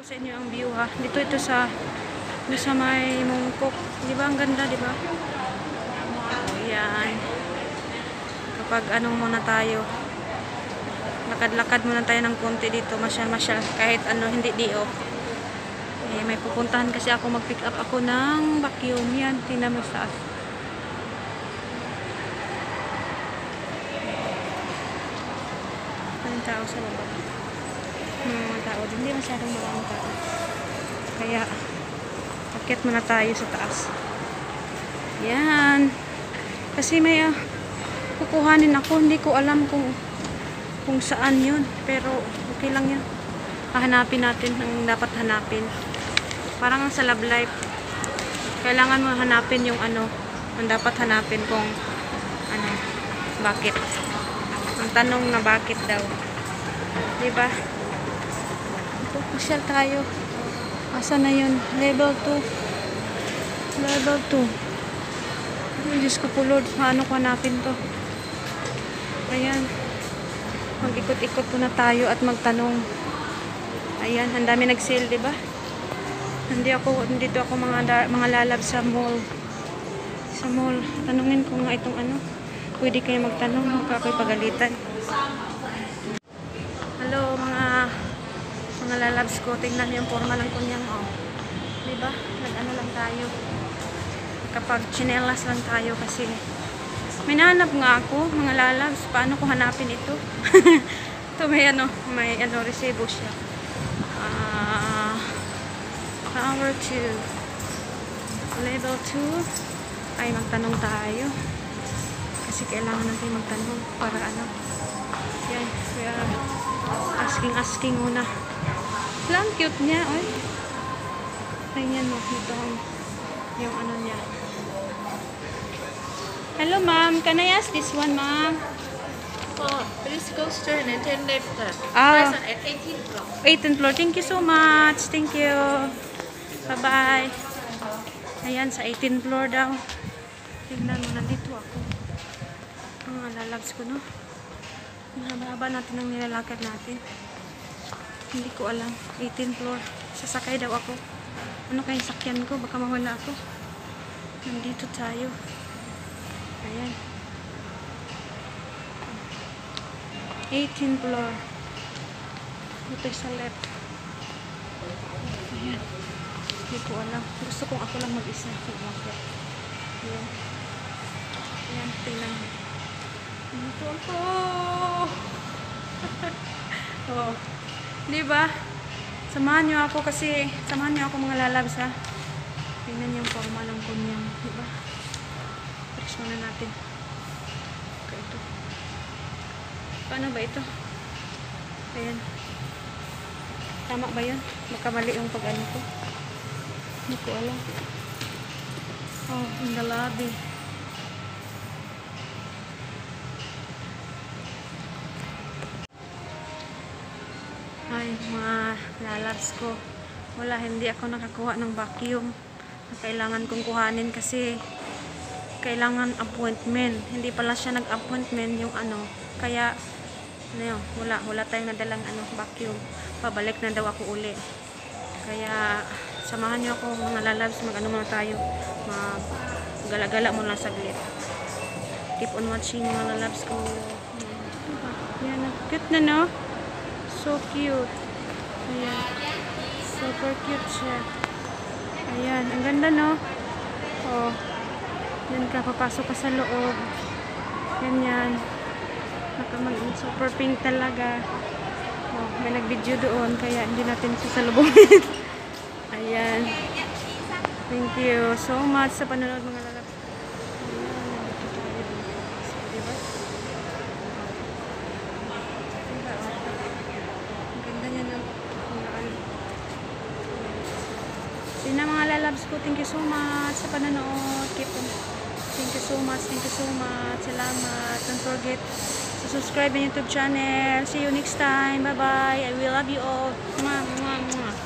Tingnan nyo ang view ha. Dito ito sa sa may mungkok. Di ba ang ganda, di ba? Ayan. Kapag anong muna tayo. Lakad-lakad muna tayo ng konti dito. Masyal-masyal. Kahit ano, hindi di off. Eh, may pupuntahan kasi ako mag-pick up ako ng vacuum. Yan, tingnan mo sa. Anong tao sa baba? May mga tao. Hindi masyadong maraming tao. Kaya, akit muna tayo sa taas. Yan. Kasi may ah, kukuhanin ako. Hindi ko alam kung kung saan yun. Pero, okay lang yun. Hahanapin natin ang dapat hanapin. Parang sa love life. Kailangan mo hanapin yung ano, ang dapat hanapin kung ano, bakit. Ang tanong na bakit daw. Diba? Ito, pasyal tayo. Asa na yun? Level 2. Level 2. Ay, Diyos ko po Lord, paano ko hanapin to? Ayan. Mag-ikot-ikot muna tayo at magtanong. Ayan, ang dami nag-sale, di ba? Hindi ako, dito ako mga, mga lalab sa mall. Sa mall. Tanungin ko nga itong ano. Pwede kayo magtanong, mukha ako'y pagalitan. Hello, mga mga lalabs ko. Tingnan niyo yung forma ng kunyang, oh. Di ba? Nag-ano lang tayo. Kapag chinelas lang tayo kasi may nahanap nga ako, mga lalabs. Paano ko hanapin ito? ito may ano, may ano, resibo siya. Ah, power 2. Level 2. Ay, magtanong tayo. Kasi kailangan natin magtanong para ano. Yan, kaya asking asking muna. Lang cute niya, oy. Tingnan mo ito ang yung ano niya. Hello, ma'am. Can I ask this one, ma'am? Oh, please go straight and turn left. Ah. Press on at 18 block. 18th floor. Thank you so much. Thank you. Bye-bye. Ayan, sa 18th floor daw. Tignan mo, nandito ako. Mga lalabs ko, no? Ang haba-haba natin ang nilalakad natin. Hindi ko alam. 18th floor. Sasakay daw ako. Ano kayong sakyan ko? Baka mawala ako. Nandito tayo. Ayan. 18th floor. Dito sa left. Ayan. Hindi ko alam. Gusto kong ako lang mag-isa. Ayan. Ayan, tingnan. Dito ako. oh. Di ba? Samahan niyo ako kasi, samahan niyo ako mga lalabs ha. Tingnan yung forma ng kunyang. Di ba? Press muna natin. Okay, ito. Paano ba ito? Ayan. Tama ba yun? Baka mali yung pag-ano ko. Hindi ko alam. Oh, in the lobby. Ay, mga lalabs ko. Wala, hindi ako nakakuha ng vacuum. Kailangan kong kuhanin kasi kailangan appointment. Hindi pala siya nag-appointment yung ano. Kaya, ano yun, wala, wala tayong nadalang ano, vacuum. Pabalik na daw ako uli. Kaya, samahan niyo ako mga lalabs, mag-ano muna tayo. Mag gala-gala muna saglit. Keep on watching mga lalabs ko. Yan, cute na no? So cute. Ayan. Super cute siya. Ayan, ang ganda no? Oh. Yan ka, papasok ka sa loob. Ganyan. Nakamag super pink talaga. Oh, may nag-video doon, kaya hindi natin sasalubungin. Ayan. Thank you so much sa panonood mga mga lalabs ko, thank you so much sa pananood. Keep on. Thank you so much, thank you so much. Salamat. Don't forget to subscribe my YouTube channel. See you next time. Bye-bye. I will love you all. Mwah, mwah, mwah.